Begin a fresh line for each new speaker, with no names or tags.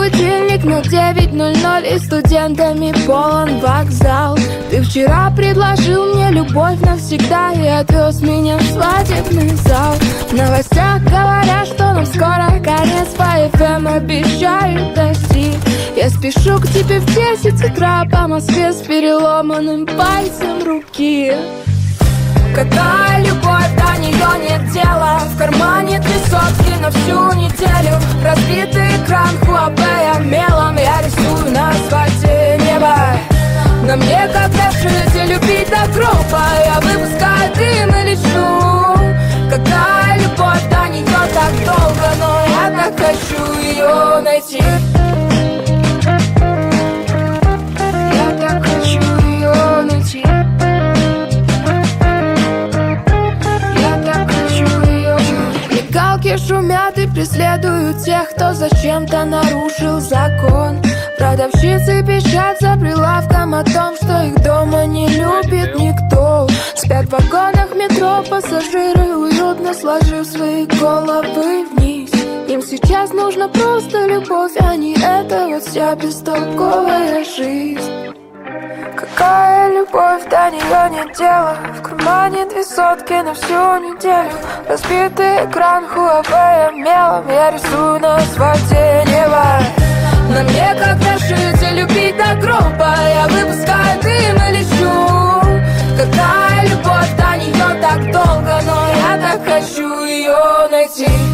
будильник на 9.00 И студентами полон вокзал. Ты вчера предложил мне любовь навсегда И отвез меня в свадебный зал. В новостях говорят, что нам скоро конец По FM обещают достиг Я спешу к тебе в 10 утра По Москве с переломанным пальцем руки. Какая любовь, до нее нет дела В кармане три сотки на всю неделю. Разбитый ее найти. Я так хочу ее найти Мигалки шумят и преследуют тех, кто зачем-то нарушил закон. Продавщицы пищат за прилавком о том, что их дома не любит никто. Спят в вагонах метро пассажиры, уютно сложив свои головы вниз Всем сейчас нужно просто любовь, а не эта вот вся бестолковая жизнь. Какая любовь, до нее нет дела. В кармане две сотки на всю неделю. Разбитый экран Хуавея мелом. Я рисую на асфальте небо. На мне как жить и любить до гроба Я выпускаю дым и лечу. Какая любовь, до нее так долго Но я так хочу ее найти.